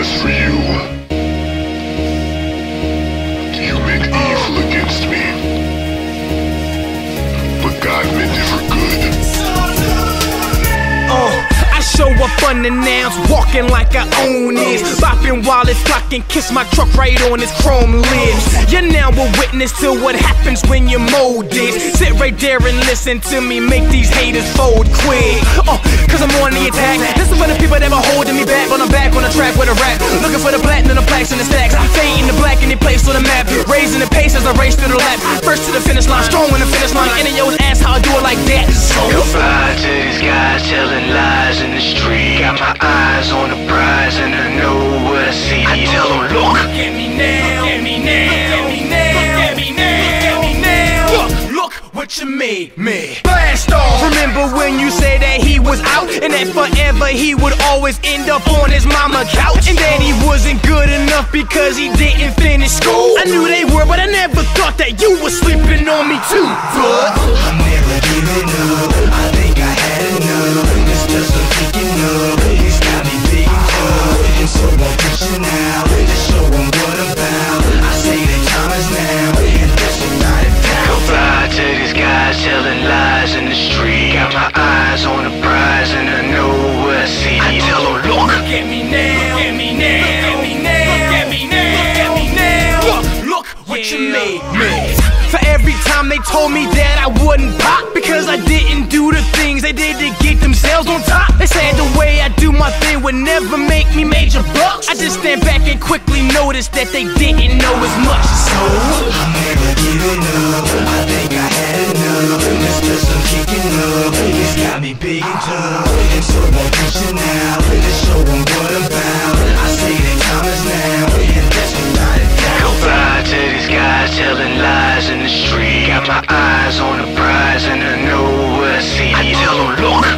best for you. You meant evil against me. But God meant it for good. Uh, I show up unannounced, walking like I own it. Bopping while it's clocking, kiss my truck right on its chrome lids. You're now a witness to what happens when you mold it. Sit right there and listen to me make these haters fold quick. Uh, cause I'm on the attack. Listen for the people that were holding me the track with a rap. Looking for the platinum, the plaques, and the stacks. Fading the black and they place on the map. Raising the pace as I race through the lap. First to the finish line, strong in the finish line. Any yo ask how I do it like that. So Goodbye to these guys telling lies in the street. Got my eyes on the prize and I know what I see. I tell them, look, made me. Blast off. Remember when you said that he was out and that forever he would always end up on his mama couch and that he wasn't good enough because he didn't finish school. I knew they were, but I never thought that you were sleeping on me too. But I'm never giving up. Told me that I wouldn't pop because I didn't do the things they did to get themselves on top. They said the way I do my thing would never make me major bucks. I just stand back and quickly notice that they didn't know as much. So I'm never giving up. I think I had enough. Just I'm kicking up. It's got me big and tough. And so I'm pushing out to show 'em what I'm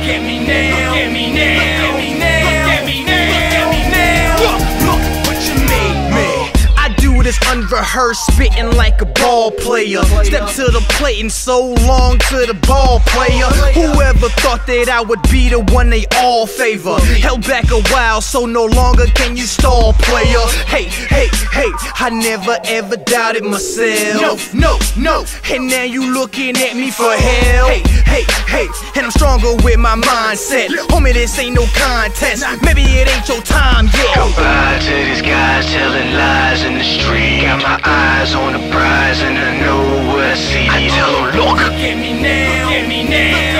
look, at me now. Look at me now. Look at me now. Look at me now. Look at me now. Look, look what you made me. I do this unrehearsed, spitting like a ball player. Step to the plate and so long to the ball player. Whoever thought that I would be the one they all favor? Held back a while, so no longer can you stall, player. Hey, hey, hey, I never ever doubted myself. No, no, no. And now you looking at me for help. Hey, and I'm stronger with my mindset. Homie, this ain't no contest. Maybe it ain't your time yet. Goodbye to these guys telling lies in the street. Got my eyes on the prize and I know what I see. I tell them, look, Look at me now. Look at me now. Look at me